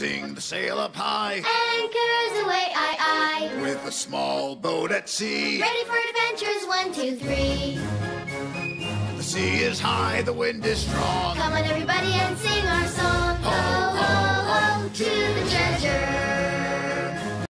raising the sail up high. Anchors away, aye, aye. With a small boat at sea. Ready for adventures, one, two, three. The sea is high, the wind is strong. Come on, everybody, and sing our song. Ho, ho, ho, ho to the treasure.